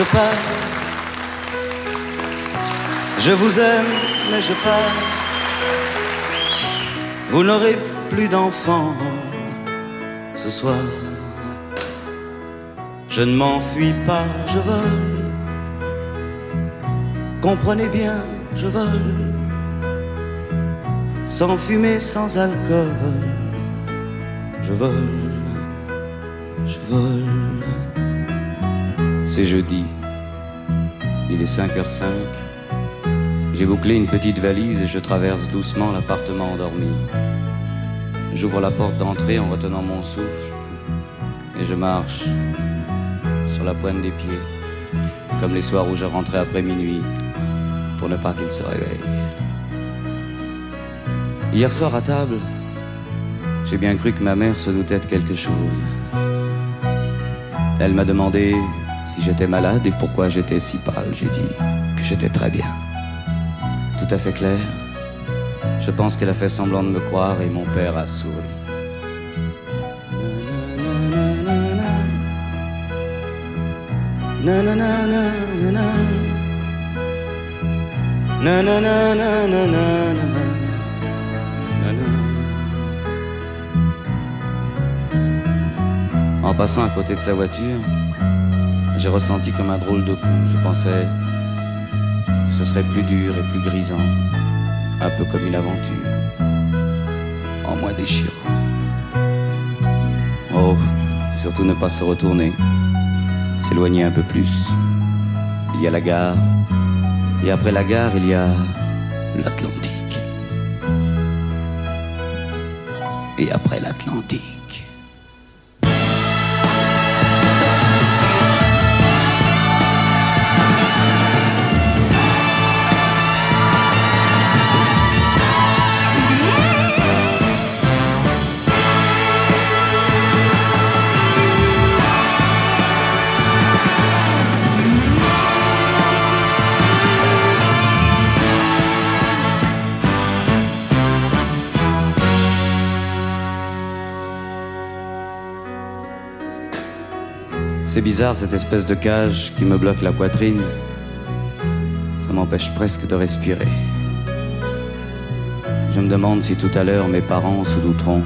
je pars. Je vous aime, mais je pars. Vous n'aurez plus d'enfants ce soir. Je ne m'enfuis pas, je vole. Comprenez bien, je vole. Sans fumée, sans alcool. Je vole, je vole. C'est jeudi. Il est 5h05. J'ai bouclé une petite valise et je traverse doucement l'appartement endormi. J'ouvre la porte d'entrée en retenant mon souffle et je marche sur la pointe des pieds, comme les soirs où je rentrais après minuit pour ne pas qu'il se réveille. Hier soir à table, j'ai bien cru que ma mère se doutait de quelque chose. Elle m'a demandé si j'étais malade et pourquoi j'étais si pâle. J'ai dit que j'étais très bien. Tout à fait clair. Je pense qu'elle a fait semblant de me croire et mon père a souri. En passant à côté de sa voiture, j'ai ressenti comme un drôle de coup. Je pensais que ce serait plus dur et plus grisant, un peu comme une aventure, en moins déchirant. Oh, surtout ne pas se retourner, s'éloigner un peu plus. Il y a la gare, et après la gare, il y a l'Atlantique. Et après l'Atlantique. Bizarre cette espèce de cage qui me bloque la poitrine. Ça m'empêche presque de respirer. Je me demande si tout à l'heure mes parents se douteront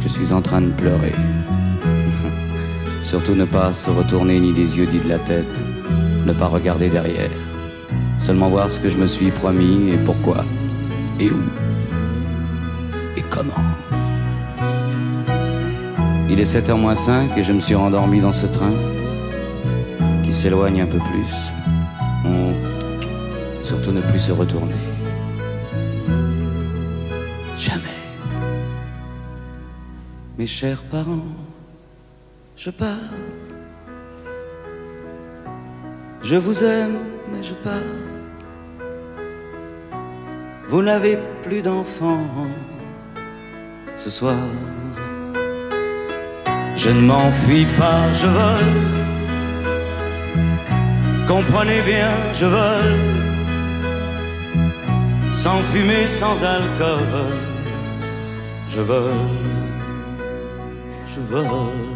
je suis en train de pleurer. Surtout ne pas se retourner ni des yeux ni de la tête, ne pas regarder derrière. Seulement voir ce que je me suis promis et pourquoi, et où, et comment. Il est 7h moins 5 et je me suis rendormi dans ce train qui s'éloigne un peu plus. On... Surtout ne plus se retourner. Jamais. Mes chers parents, je pars. Je vous aime, mais je pars. Vous n'avez plus d'enfants ce soir. Je ne m'enfuis pas, je vole. Comprenez bien, je vole. Sans fumée, sans alcool. Je vole, je vole.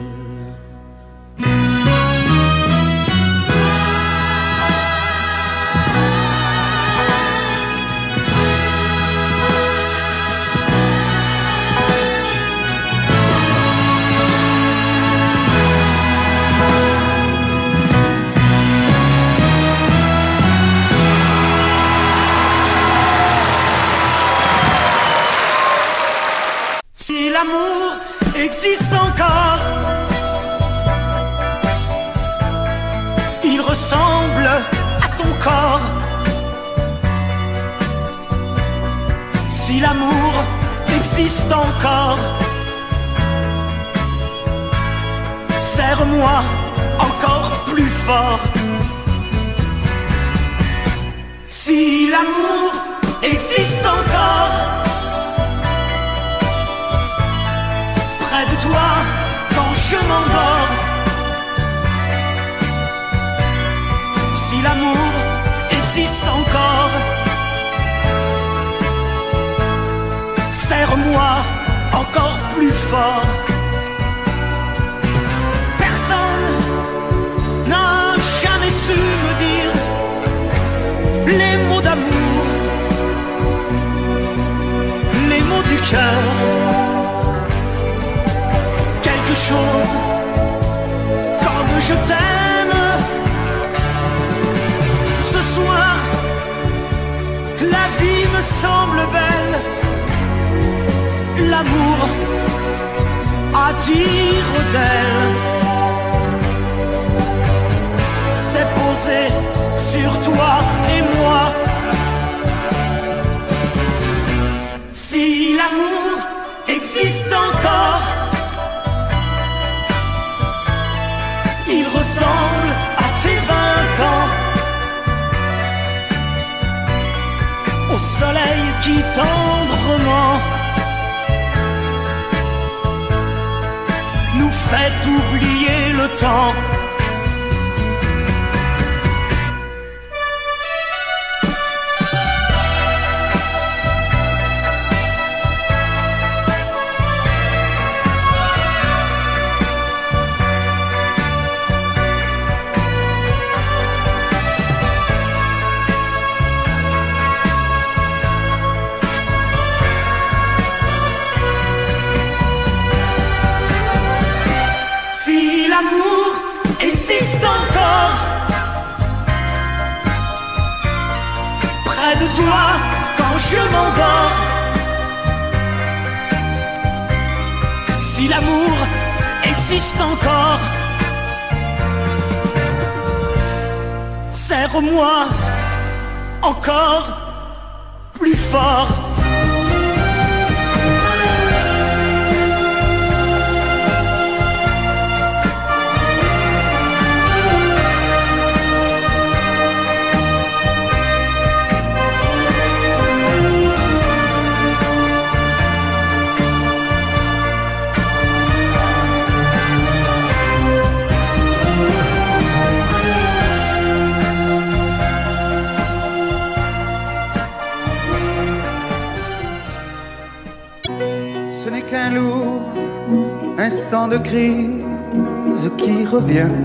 L'amour existe encore, serre-moi encore plus fort. Si l'amour existe encore, près de toi quand je m'endors. Si l'amour moi encore plus fort. Personne n'a jamais su me dire les mots d'amour, les mots du cœur. Quelque chose comme je t'aime. Ce soir, la vie me semble belle l'amour attire d'elle. talk. Yeah.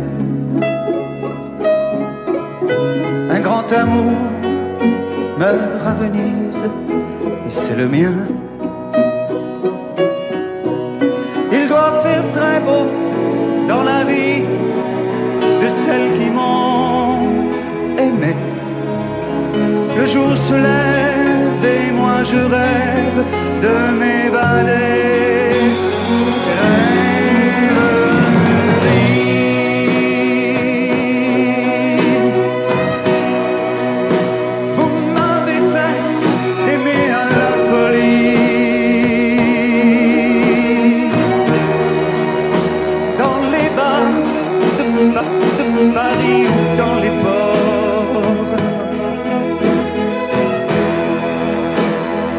Paris ou dans les ports.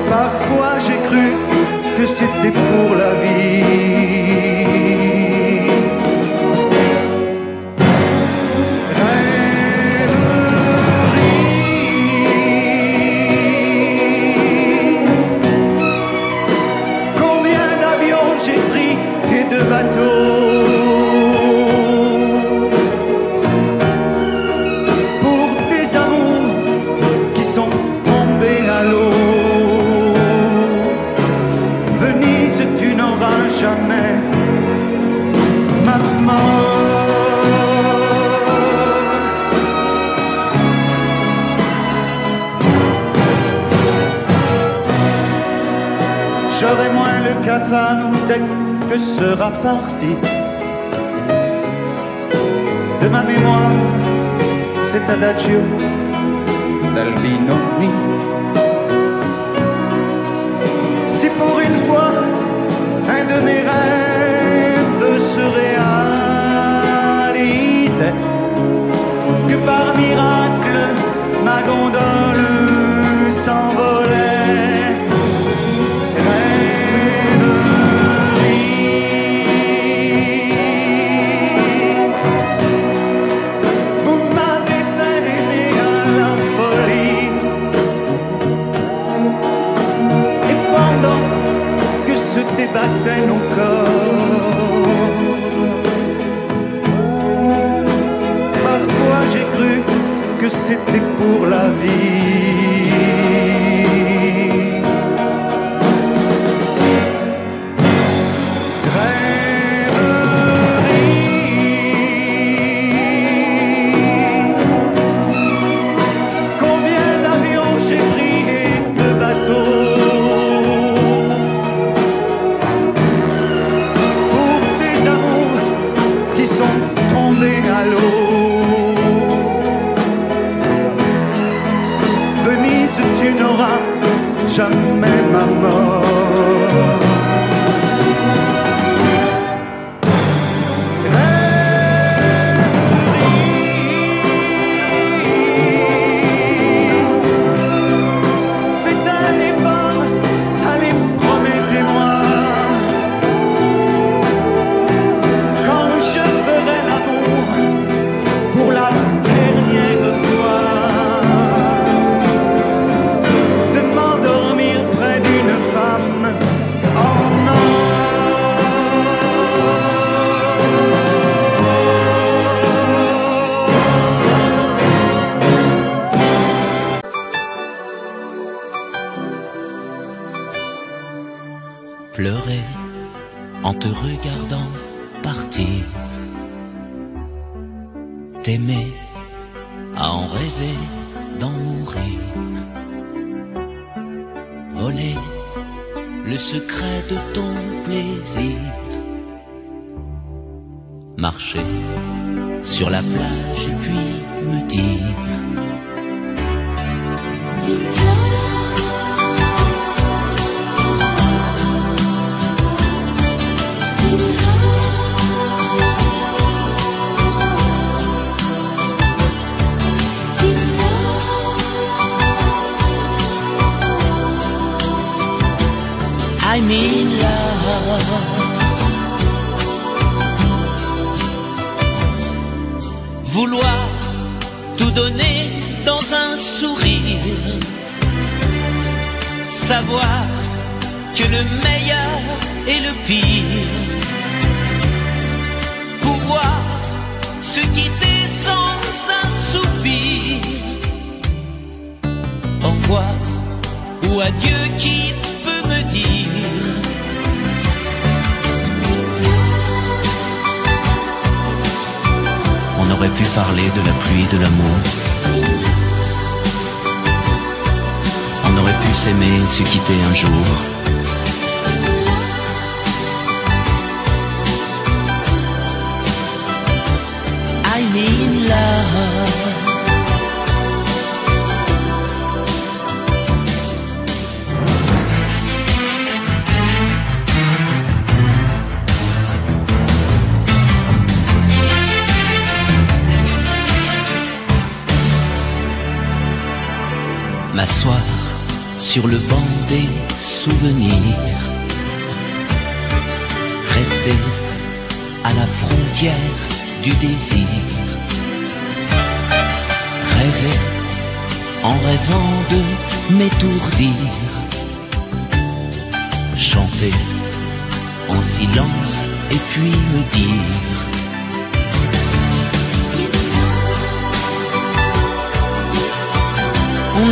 Parfois j'ai cru que c'était pour la vie. you.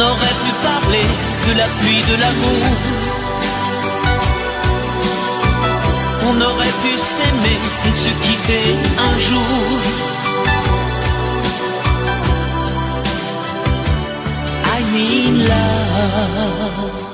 on aurait pu parler de la pluie de l'amour. On aurait pu s'aimer et se quitter un jour. I mean love.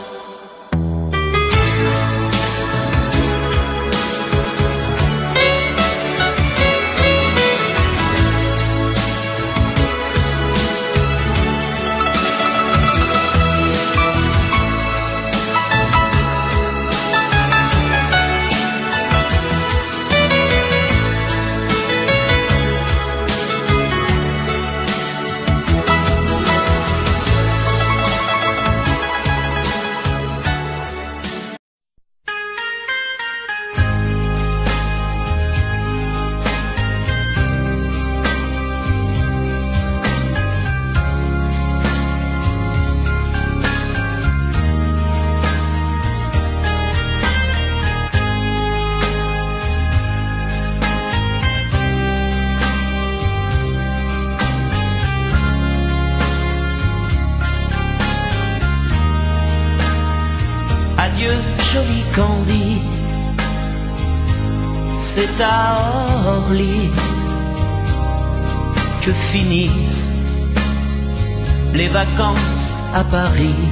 à Paris.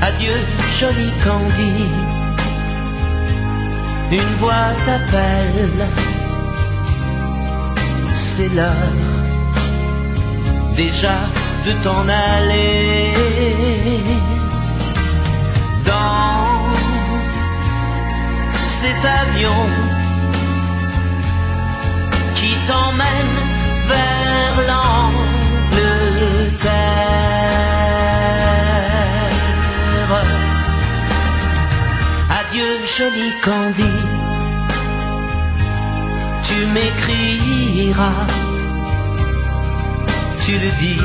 Adieu, jolie Candy. Une voix t'appelle. C'est l'heure déjà de t'en aller. Dans cet avion qui t'emmène vers l'an Adieu, joli Candy, tu m'écriras, tu le dis,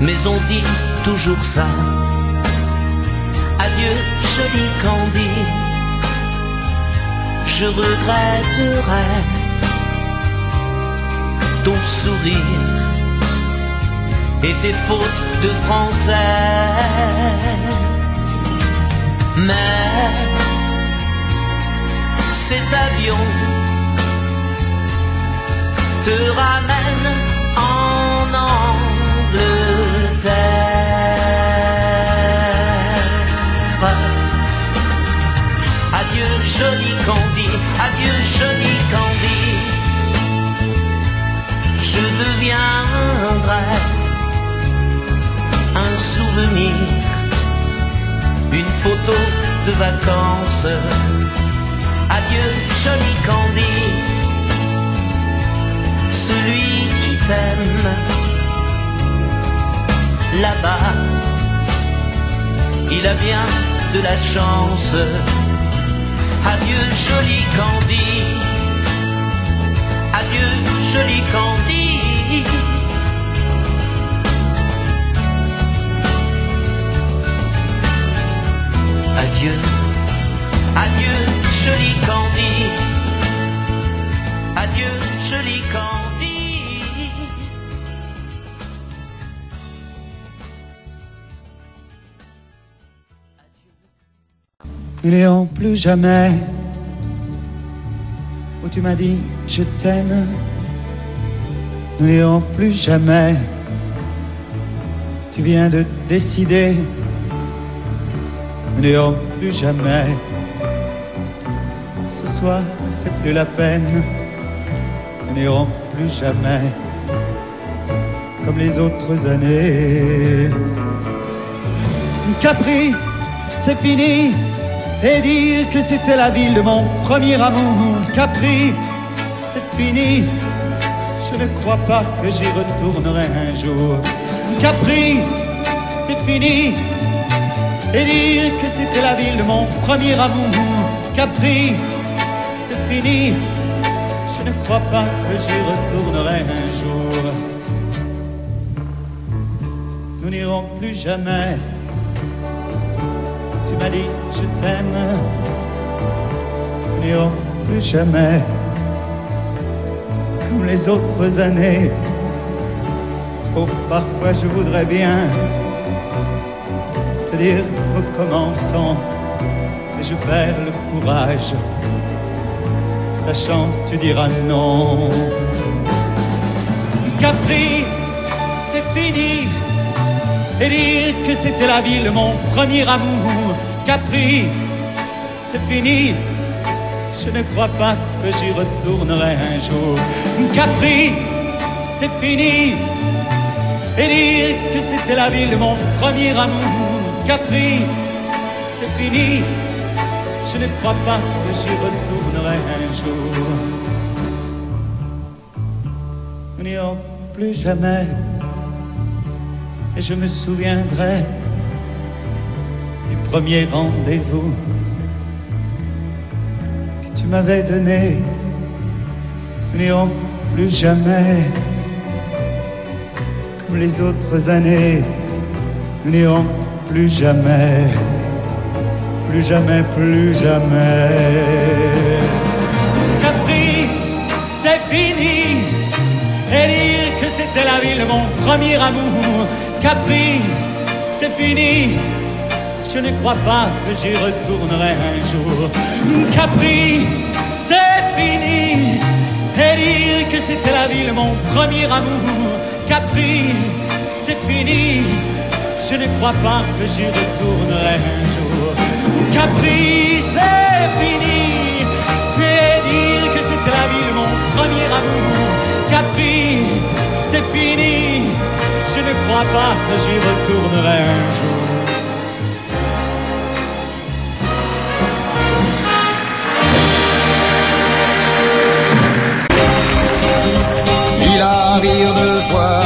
mais on dit toujours ça. Adieu, joli Candy, je regretterai ton sourire et tes fautes de français. Mais cet avion te ramène en Angleterre. Adieu joli Candy, adieu joli Candy. Je deviendrai un souvenir, une photo de vacances. Adieu joli Candy, celui qui t'aime là-bas. Il a bien de la chance. Adieu joli Candy. Adieu joli Candy. Adieu. Adieu joli Candy. Adieu joli Candy. Nous n'irons plus jamais où tu m'as dit je t'aime. N'irons plus jamais. Tu viens de décider. N'irons plus jamais. Ce soir, c'est plus la peine. Nous n'irons plus jamais comme les autres années. Capri, c'est fini. Et dire que c'était la ville de mon premier amour. Capri, c'est fini. Je ne crois pas que j'y retournerai un jour. Capri, c'est fini. Et dire que c'était la ville de mon premier amour. Capri, c'est fini. Je ne crois pas que j'y retournerai un jour. Nous n'irons plus jamais. Tu m'as dit je t'aime. Nous n'irons plus jamais comme les autres années. Oh, parfois je voudrais bien te dire recommençons, mais je perds le courage, sachant tu diras non. Capri, c'est fini, et dire que c'était la ville, mon premier amour. Capri, c'est fini, je ne crois pas que j'y retournerai un jour. Capri, c'est fini. Et dire que c'était la ville mon premier amour. Capri, c'est fini. Je ne crois pas que j'y retournerai un jour. N'irons plus jamais. Et je me souviendrai du premier rendez-vous que tu m'avais donné. N'irons plus jamais comme les autres années. N'irons plus jamais, plus jamais, plus jamais. Capri, c'est fini. Et dire que c'était la ville de mon premier amour. Capri, c'est fini. Je ne crois pas que j'y retournerai un jour. Capri, c'est fini. Et dire que c'était la ville mon premier amour. Capri, c'est fini je ne crois pas que j'y retournerai un jour. Caprice, c'est fini, c'est dire que c'était la vie mon premier amour. Caprice, c'est fini, je ne crois pas que j'y retournerai un jour. Il arrive de toi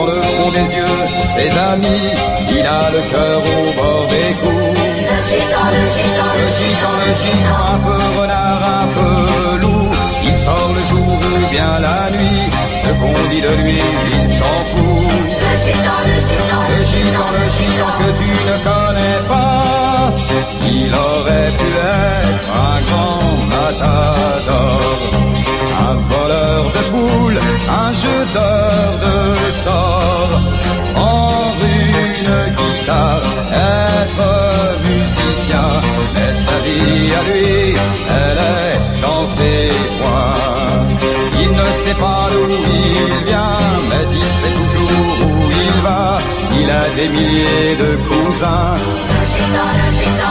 dans le fond des yeux, ses amis, il a le cœur au bord des coups. Le gitan, le gitan, Le gitan, le gitan, un peu renard, un peu loup, il sort le jour ou bien la nuit, ce qu'on dit de lui, il s'en fout. Le gitan, le gitan, Le gitan, le gitan que tu ne connais pas, il aurait pu être un grand matador, un voleur de boules, un jeteur de sorts, en une guitare, être musicien, mais sa vie à lui, elle est dans ses poings. Il ne sait pas d'où il vient, mais il sait toujours où il va. Il a des milliers de cousins.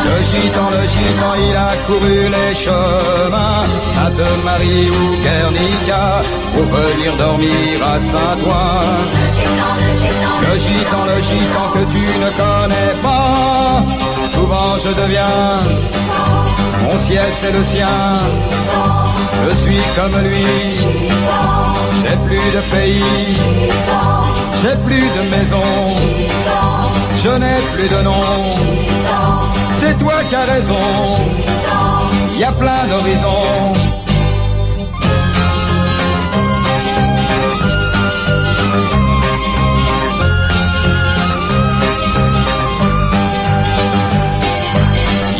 le gitan, le gitan, il a couru les chemins, Sainte-Marie ou Guernica, pour venir dormir à Saint-Ouen. Le gitan, le gitan que tu ne connais pas, souvent je deviens, mon ciel c'est le sien, je suis comme lui, j'ai plus de pays, j'ai plus de maison, je n'ai plus de nom, c'est toi qui as raison, il y a plein d'horizons.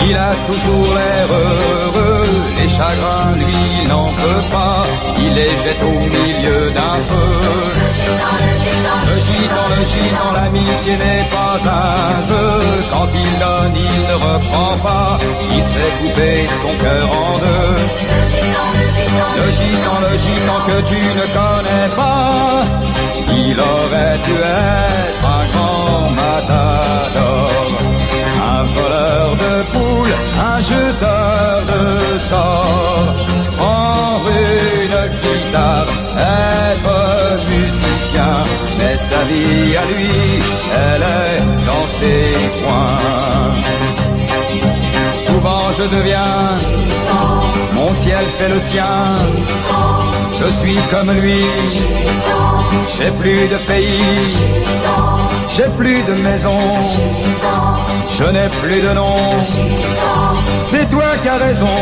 Il a toujours l'air heureux, les chagrins, lui, n'en peut pas. Il les jette au milieu d'un feu. Le gitan, le gitan, l'amitié n'est pas un jeu. Quand il donne, il ne reprend pas. Il sait couper son cœur en deux. Le gitan, le gitan que tu ne connais pas. Il aurait pu être un grand matador. Un voleur de poules, un jeteur de sorts. Prendre une guitare, être musicien, mais sa vie à lui, elle est dans ses poings. Souvent je deviens, mon ciel c'est le sien, je suis comme lui, j'ai plus de pays, j'ai plus de maison, je n'ai plus de nom, c'est toi qui as raison,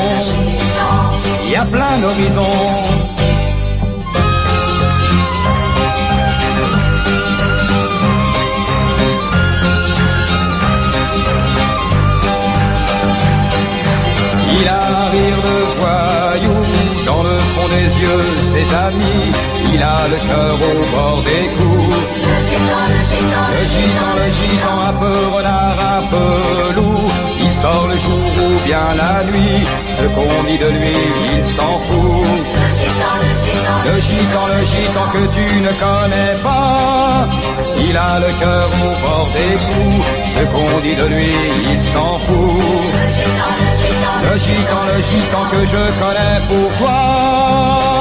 il y a plein d'horizons. Il a un rire de voyou dans le fond des yeux, ses amis. Il a le cœur au bord des coups. le gitan, le gitan, Le gitan, le gitan, un peu renard, un peu loup. Il sort le jour ou bien la nuit. Ce qu'on dit de lui, il s'en fout. le gitan, le gitan, Le gitan, le gitan que tu ne connais pas. Il a le cœur au bord des coups. Ce qu'on dit de lui, il s'en fout. le gitan, le gitan, Le gitan, le gitan que je connais pourquoi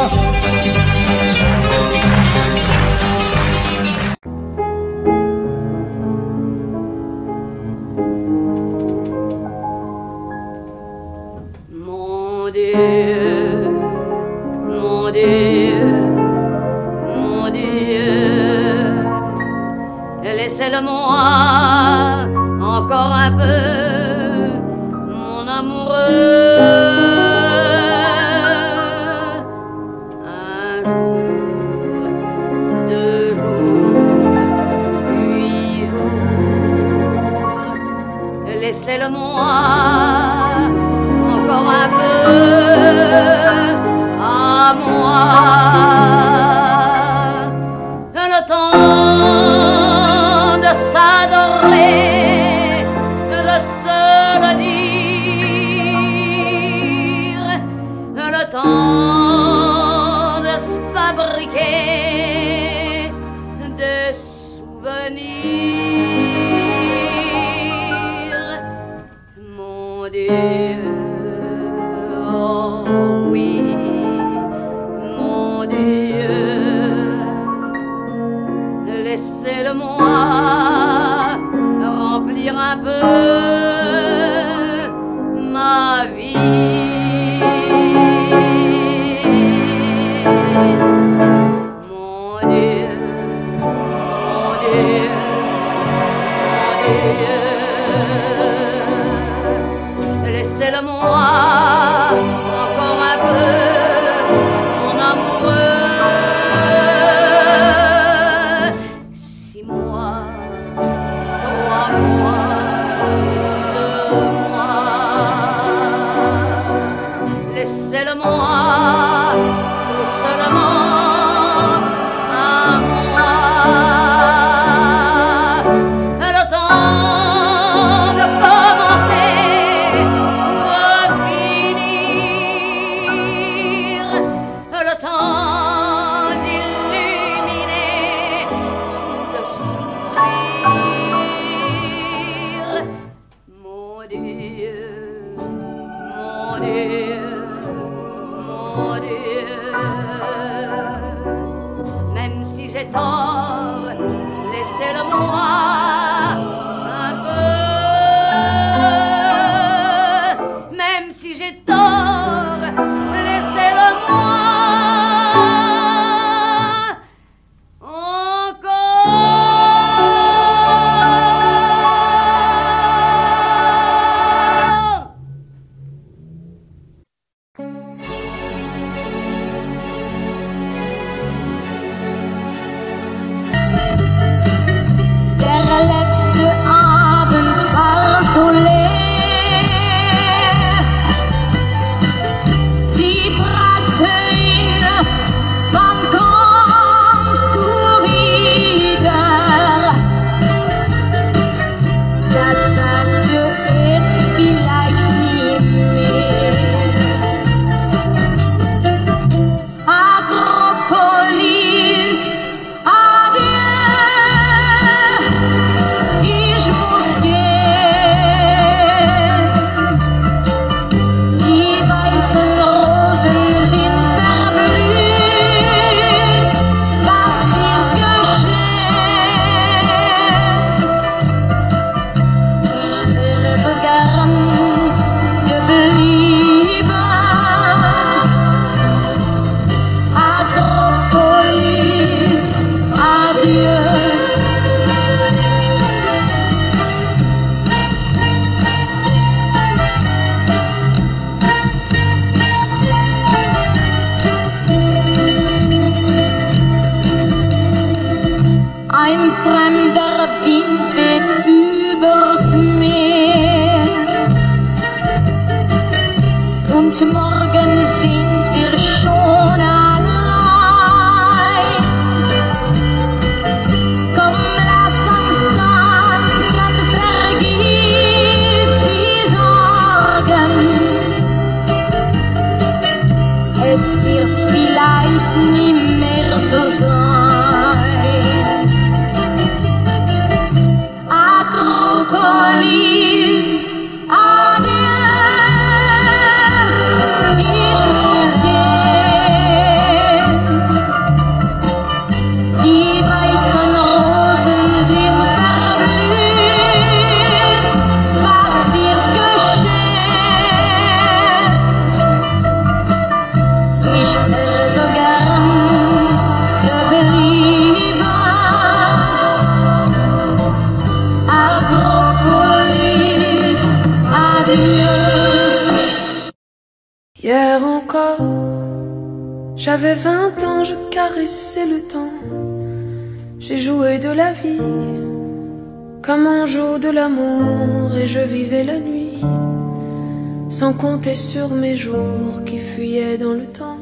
compter sur mes jours qui fuyaient dans le temps.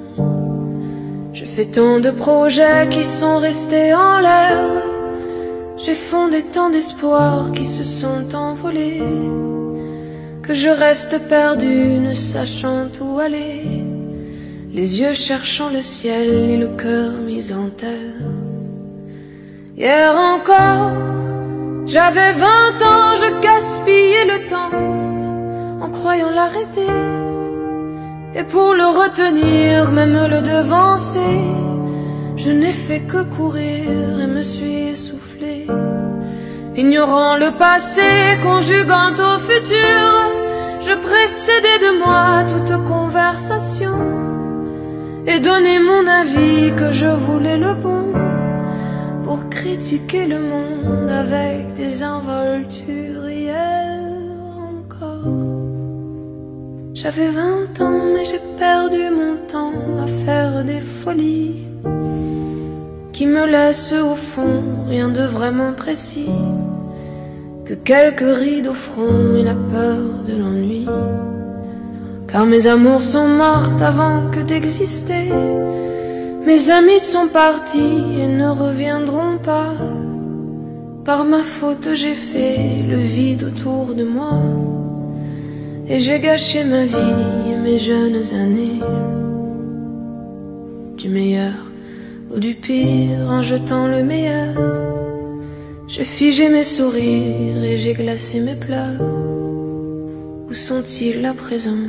J'ai fait tant de projets qui sont restés en l'air. J'ai fondé tant d'espoirs qui se sont envolés que je reste perdu ne sachant où aller, les yeux cherchant le ciel et le cœur mis en terre. Hier encore, j'avais vingt ans, je gaspillais le temps croyant l'arrêter. Et pour le retenir, même le devancer, je n'ai fait que courir et me suis essoufflé. Ignorant le passé, conjuguant au futur, je précédais de moi toute conversation et donnais mon avis que je voulais le bon pour critiquer le monde avec des involtures J'avais vingt ans, mais j'ai perdu mon temps à faire des folies qui me laissent au fond rien de vraiment précis que quelques rides au front et la peur de l'ennui. Car mes amours sont mortes avant que d'exister. Mes amis sont partis et ne reviendront pas. Par ma faute, j'ai fait le vide autour de moi. Et j'ai gâché ma vie et mes jeunes années. Du meilleur ou du pire en jetant le meilleur. J'ai figé mes sourires et j'ai glacé mes pleurs. Où sont-ils à présent?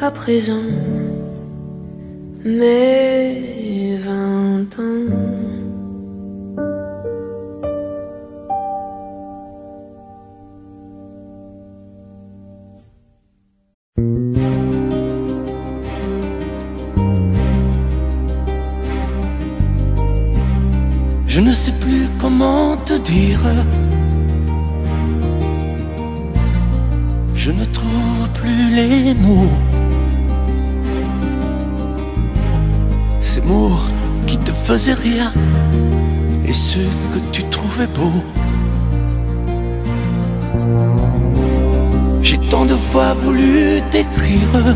À présent, mes vingt ans. Je ne sais plus comment te dire. Je ne trouve plus les mots. Ces mots qui te faisaient rire et ceux que tu trouvais beaux. J'ai tant de fois voulu t'écrire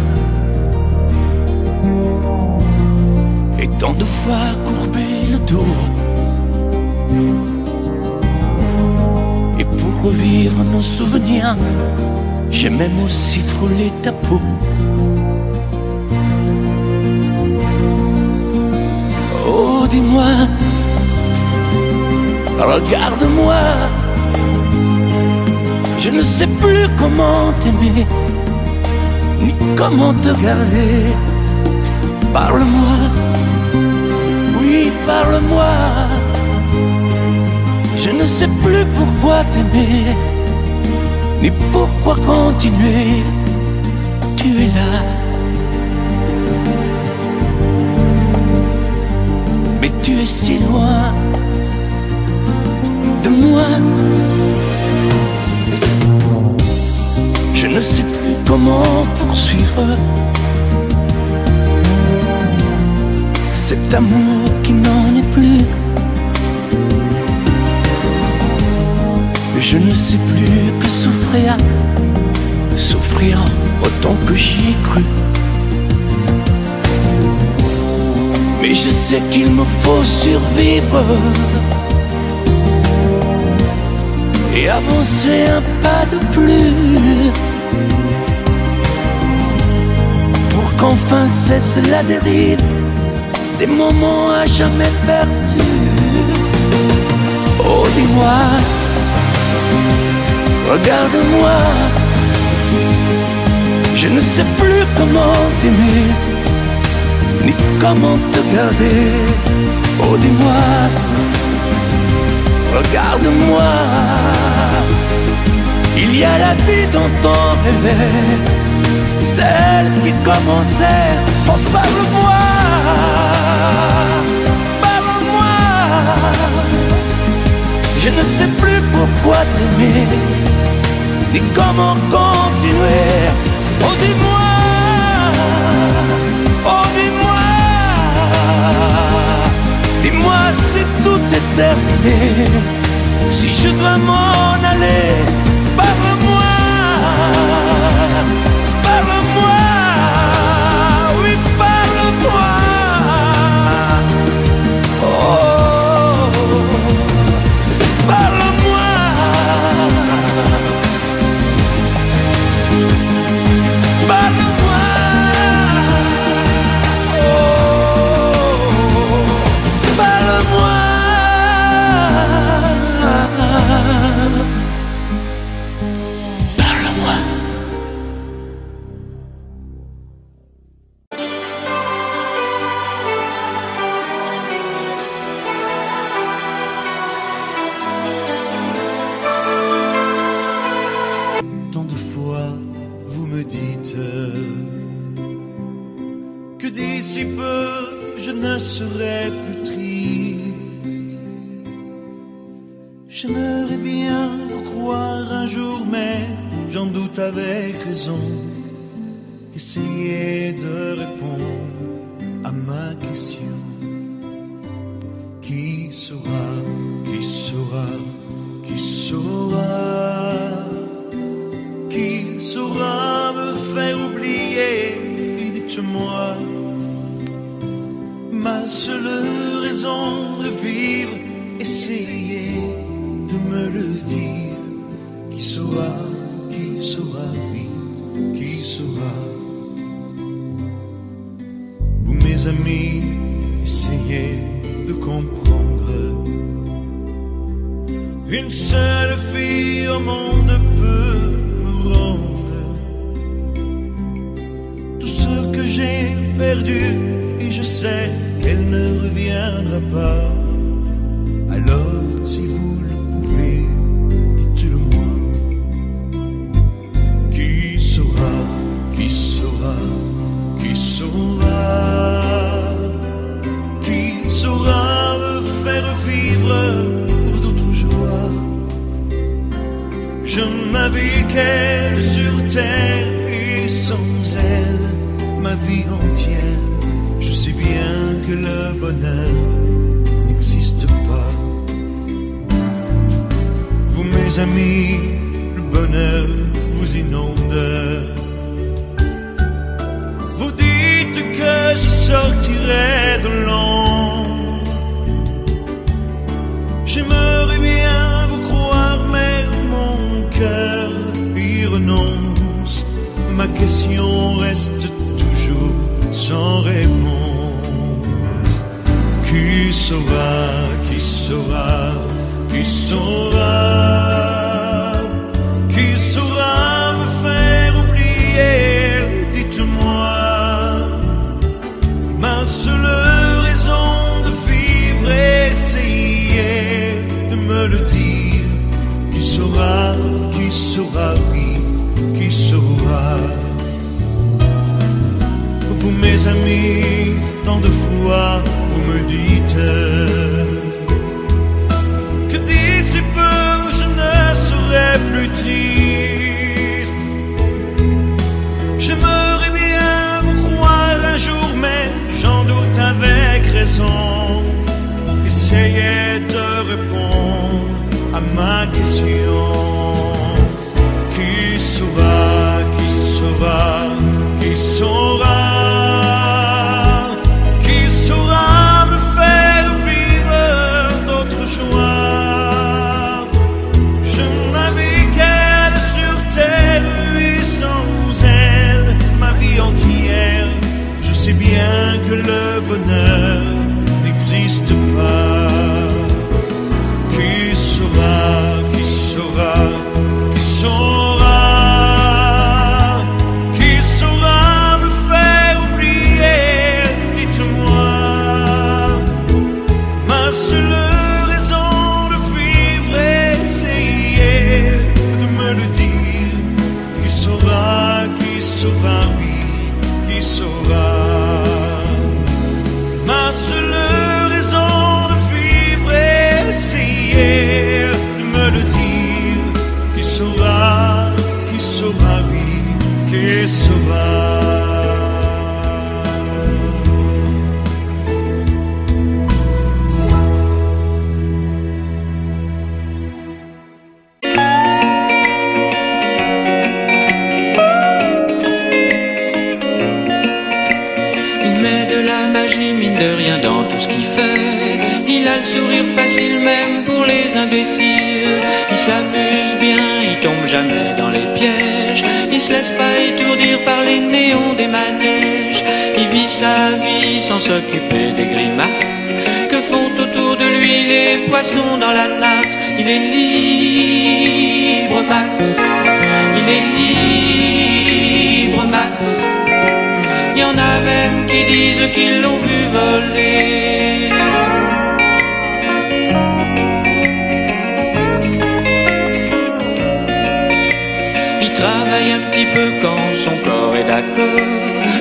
et tant de fois courbé le dos. Et pour revivre nos souvenirs, j'ai même aussi frôlé ta peau. Oh, dis-moi, regarde-moi. Je ne sais plus comment t'aimer, ni comment te garder. Parle-moi, oui, parle-moi. Je ne sais plus pourquoi t'aimer, ni pourquoi continuer. Tu es là. Mais tu es si loin de moi. Je ne sais plus comment poursuivre cet amour qui n'en est plus. Je ne sais plus que souffrir, souffrir autant que j'y ai cru. Mais je sais qu'il me faut survivre et avancer un pas de plus pour qu'enfin cesse la dérive des moments à jamais perdus. Oh, dis-moi, regarde-moi, je ne sais plus comment t'aimer, ni comment te garder. Oh, dis-moi, regarde-moi, il y a la vie dont on rêvait, celle qui commençait. Oh, parle-moi, parle-moi. Je ne sais plus pourquoi t'aimer, ni comment continuer. Oh, dis-moi, oh, dis-moi, dis-moi si tout est terminé, si je dois m'en aller. Parle-moi, parle-moi, que d'ici peu je ne serai plus triste. J'aimerais bien vous croire un jour, mais j'en doute avec raison. Essayez de répondre à ma question. Ma question. Qui saura, qui saura, qui saura, se laisse pas étourdir par les néons des manèges. Il vit sa vie sans s'occuper des grimaces que font autour de lui les poissons dans la nasse. Il est libre, Max. Il est libre, Max. Il y en a même qui disent qu'ils l'ont vu voler. Travaille un petit peu quand son corps est d'accord.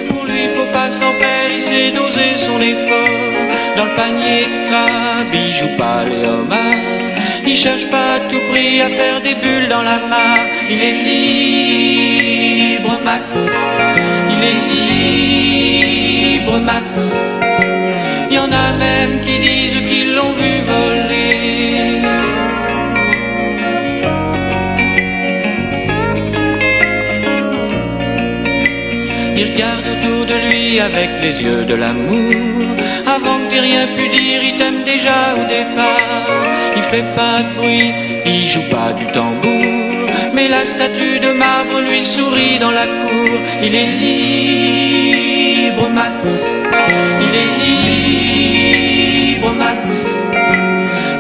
Pour lui, faut pas s'en sait doser son effort. Dans le panier de crabe, il joue pas les homards. Il cherche pas à tout prix à faire des bulles dans la mare. Il est libre, Max. Il est libre, Max. Il regarde autour de lui avec les yeux de l'amour. Avant que t'aies rien pu dire, il t'aime déjà au départ. Il fait pas de bruit, il joue pas du tambour. Mais la statue de marbre lui sourit dans la cour. Il est libre, Max. Il est libre, Max.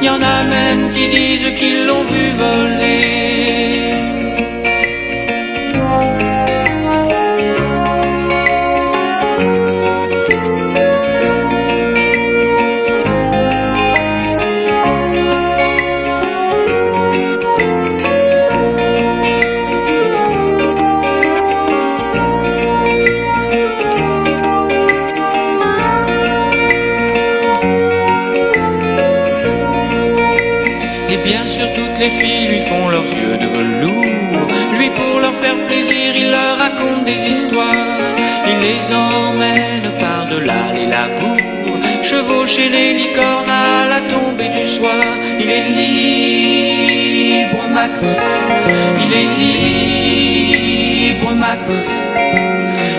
Y en a même qui disent qu'ils l'ont vu voler. Chevaucher les licornes à la tombée du soir. Il est libre, Max. Il est libre, Max.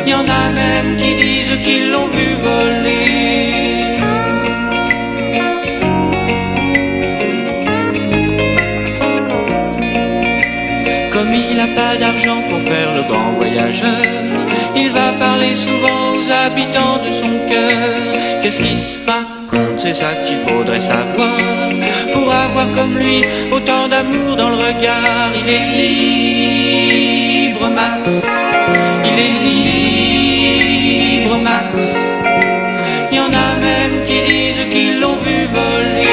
Il y en a même qui disent qu'ils l'ont vu voler. Comme il n'a pas d'argent pour faire le grand voyageur, il va parler souvent aux habitants de son cœur. Qu'est-ce qui se ça qu'il faudrait savoir. Pour avoir comme lui autant d'amour dans le regard, il est libre, Max. Il est libre, Max. Il y en a même qui disent qu'ils l'ont vu voler.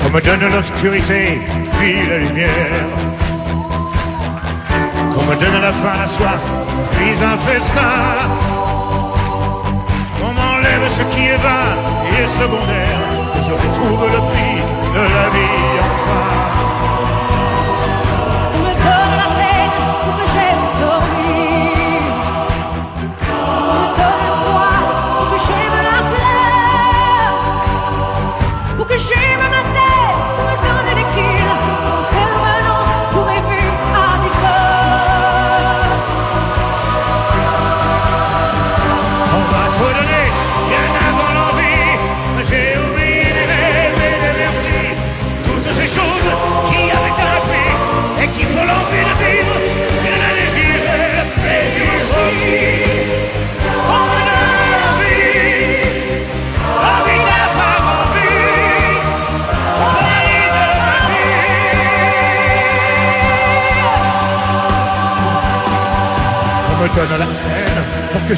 Qu'on me donne l'obscurité, puis la. Qu'on me donne la faim, la soif, puis un festin. On m'enlève ce qui est vain et secondaire. Je retrouve le prix de la vie enfin.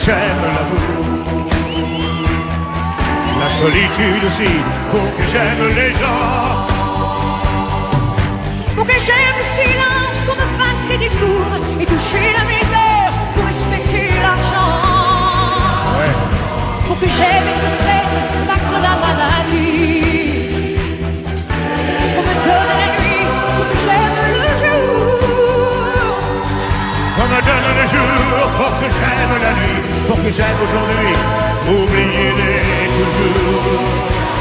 J'aime l'amour. La solitude aussi pour que j'aime les gens. Pour que j'aime le silence, qu'on me fasse des discours et toucher la misère pour respecter l'argent. Pour que j'aime être saine, l'acte de la maladie. Pour me donner la nuit, pour que j'aime le jour. On me donne le jour pour que j'aime la nuit, pour que j'aime aujourd'hui, oublier les toujours.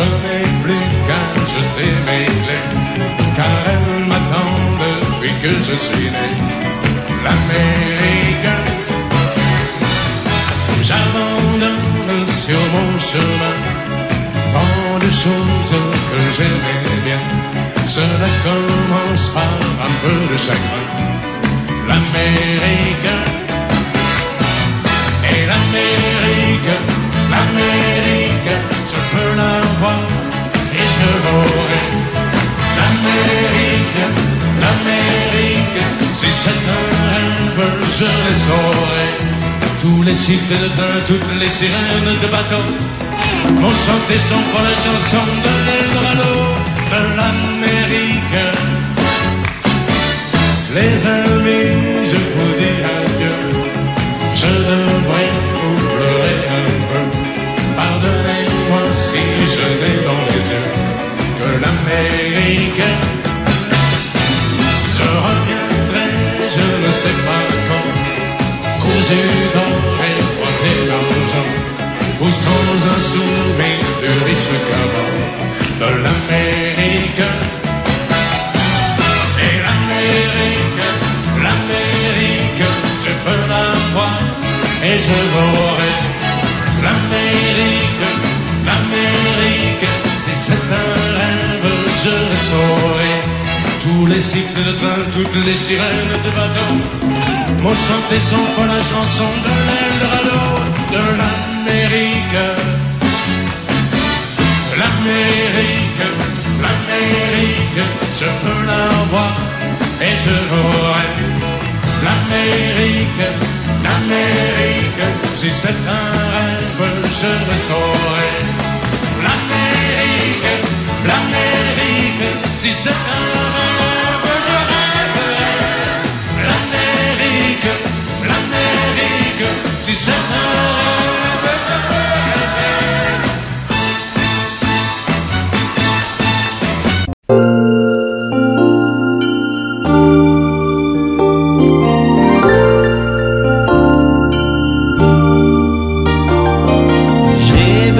Je n'ai plus qu'à jeter mes clés, car elles m'attendent depuis que je suis né. L'Amérique, j'abandonne chemin. Tant de choses que j'aimais bien, cela commence par un peu de chagrin. L'Amérique L'Amérique, l'Amérique, si c'est un rêve, je le saurai. Tous les cycles de train, toutes les sirènes de bateau vont chanter son pour la chanson de l'Eldorado de l'Amérique. Les amis, je vous dis adieu. Je devrais vous pleurer un peu. Pardonnez-moi si je n'ai dans les yeux que l'Amérique. Sais pas quand, cousu d'or et pointé d'argent, ou sans un souvenir du riche caron de l'Amérique. Et l'Amérique, l'Amérique, je peux la voir et je l'aurai. L'Amérique, l'Amérique, si c'est un rêve, je le saurai. Tous les cycles de train, toutes les sirènes de bateau m'ont chanté son fois la chanson de l'Eldorado de l'Amérique. L'Amérique, l'Amérique, je peux la voir et je l'aurai. L'Amérique, l'Amérique, si c'est un rêve, je le saurai. l'Amérique, si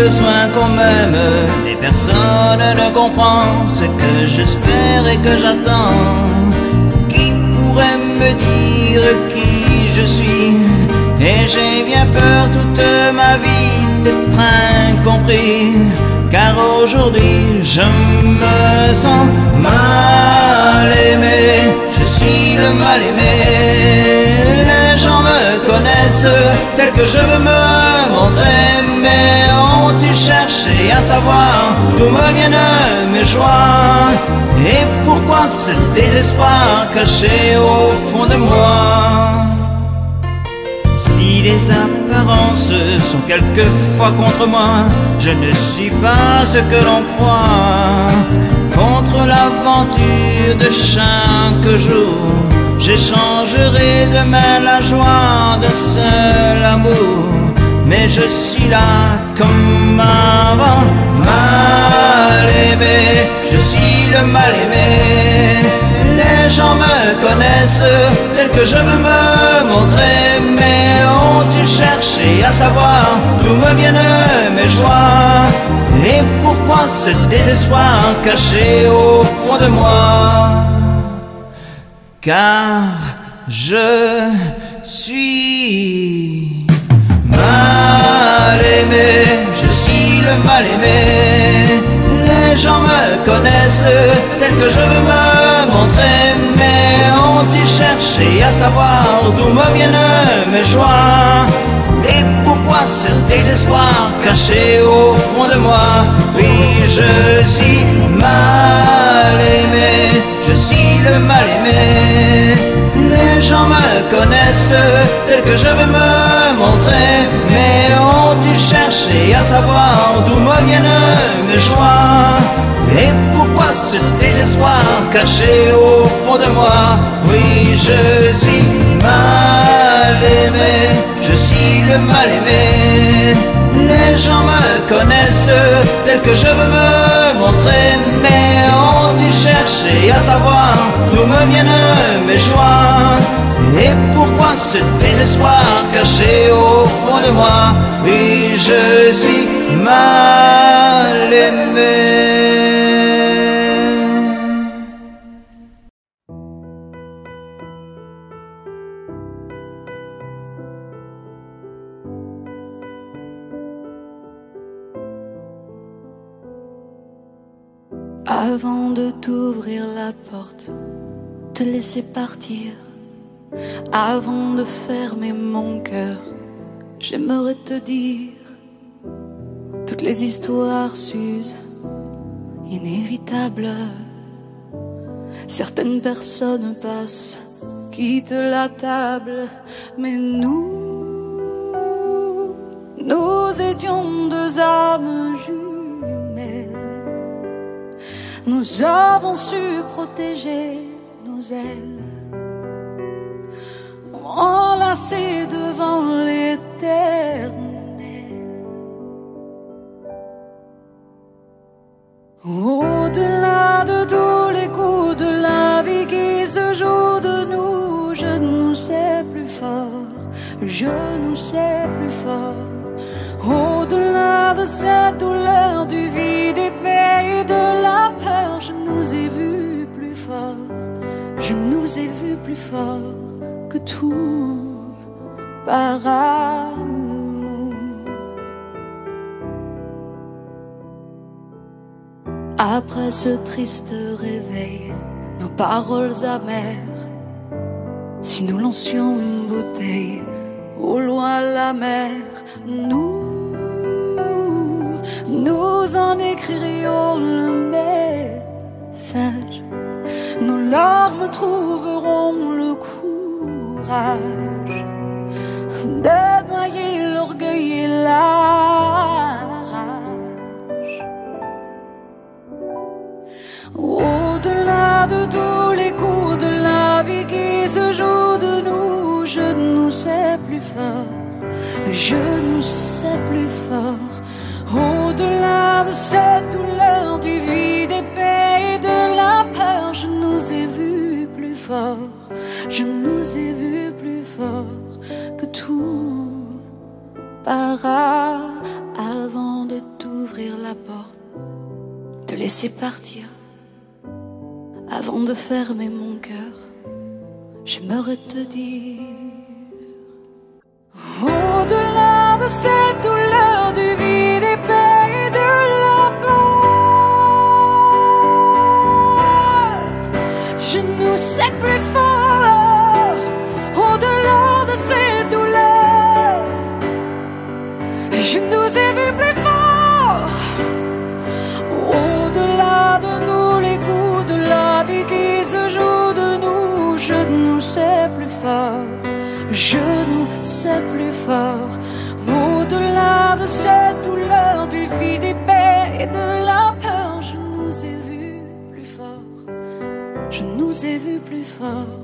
besoin qu'on m'aime, mais personne ne comprend ce que j'espère et que j'attends. Qui pourrait me dire qui je suis? Et j'ai bien peur toute ma vie d'être incompris. Car aujourd'hui je me sens mal aimé, suis le mal aimé. Les gens me connaissent tel que je veux me montrer, mais ont-ils cherché à savoir d'où me viennent mes joies? Et pourquoi ce désespoir caché au fond de moi? Si les apparences sont quelquefois contre moi, je ne suis pas ce que l'on croit. Contre l'aventure de chaque jour, j'échangerai demain la joie d'un seul amour. Mais je suis là comme avant, mal aimé, je suis le mal aimé. Les gens me connaissent tel que je veux me montrer, mais ont-ils cherché à savoir d'où me viennent mes joies? Et pourquoi ce désespoir caché au fond de moi? Car je suis mal aimé, je suis le mal aimé. Les gens me connaissent tel que je veux me montrer, mais ont-ils cherché à savoir d'où me viennent mes joies. Et pourquoi ce désespoir caché au fond de moi? Oui, je suis mal je suis le mal aimé. Les gens me connaissent tel que je veux me montrer, mais ont-ils cherché à savoir d'où me viennent mes joies? Et pourquoi ce désespoir caché au fond de moi? Oui, je suis mal je suis le mal aimé. Les gens me connaissent tel que je veux me montrer, mais ont-ils cherché à savoir d'où me viennent mes joies? Et pourquoi ce désespoir caché au fond de moi? Oui, je suis mal aimé. Avant de t'ouvrir la porte, te laisser partir. Avant de fermer mon cœur, j'aimerais te dire toutes les histoires s'usent, inévitables. Certaines personnes passent, quittent la table, mais nous, nous étions deux âmes jumelles. Nous avons su protéger nos ailes, enlacées devant l'éternel. Au-delà de tous les coups de la vie qui se jouent de nous, je nous sais plus fort, je nous sais plus fort. Au-delà de cette douleur du vide et de la nous ai vus plus fort, je nous ai vus plus fort que tout par amour. Après ce triste réveil, nos paroles amères, si nous lancions une bouteille au loin la mer, nous, nous en écririons le Nos larmes trouveront le courage de noyer l'orgueil et la rage. Au-delà de tous les coups de la vie qui se jouent de nous, je nous sais plus fort, je nous sais plus fort. Au-delà de cette douleur du vide épais et de la peur, je nous ai vus plus fort, je nous ai vus plus fort que tout par avant de t'ouvrir la porte, te laisser partir. Avant de fermer mon cœur, j'aimerais te dire Au-delà de cette douleur du vide se jouent de nous, je nous sais plus fort, je nous sais plus fort. Au-delà de cette douleur du vide épais et de la peur, je nous ai vus plus fort, je nous ai vus plus fort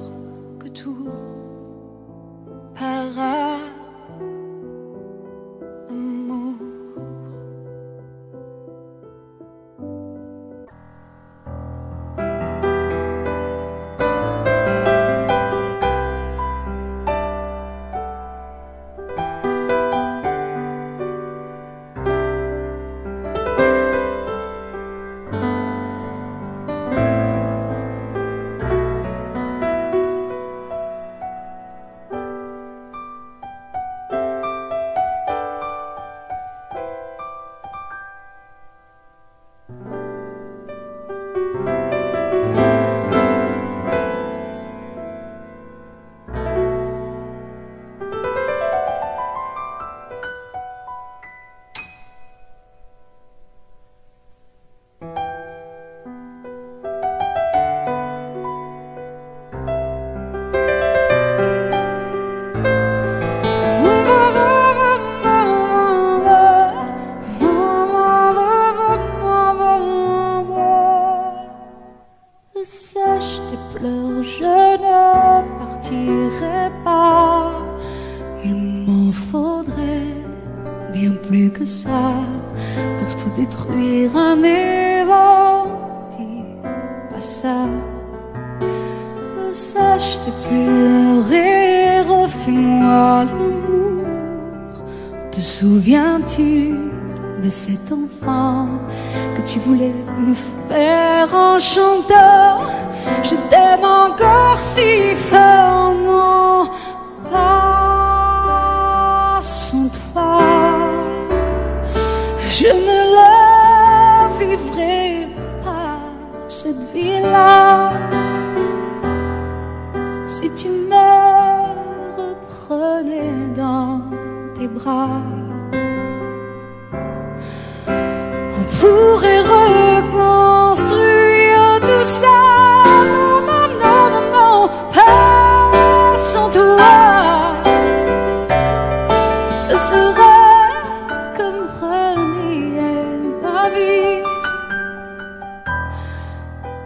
ma vie.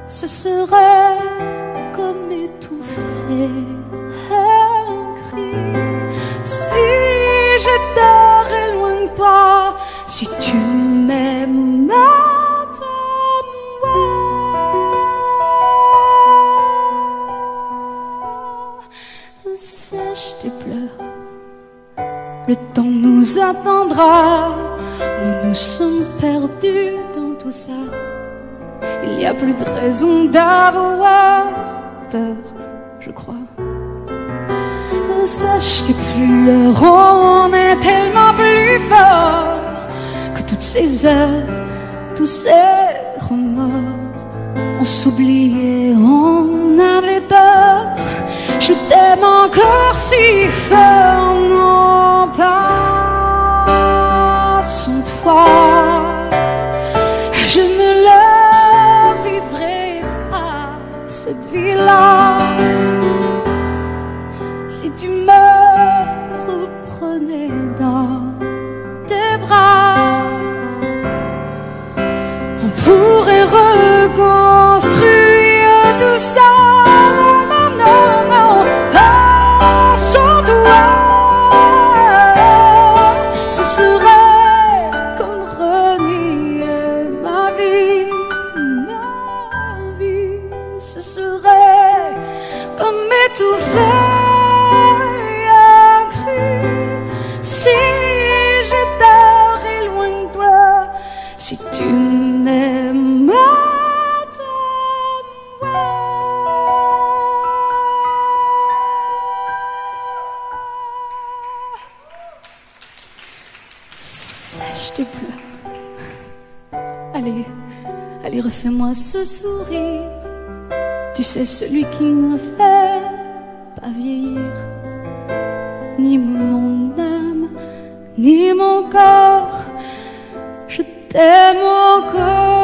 Ce serait comme étouffer un cri. Si j'étais loin de toi, si tu m'aimes sèche tes pleurs. Le temps nous attendra, nous sommes perdus dans tout ça. Il n'y a plus de raison d'avoir peur, je crois. Sache tes pleurs, on est tellement plus fort que toutes ces heures, tous ces remords. On s'oubliait, on avait tort. Je t'aime encore si fort, non pas Je ne le vivrai pas, cette vie-là. Ce sourire. Tu sais, celui qui me fait pas vieillir. Ni mon âme, ni mon corps. Je t'aime encore.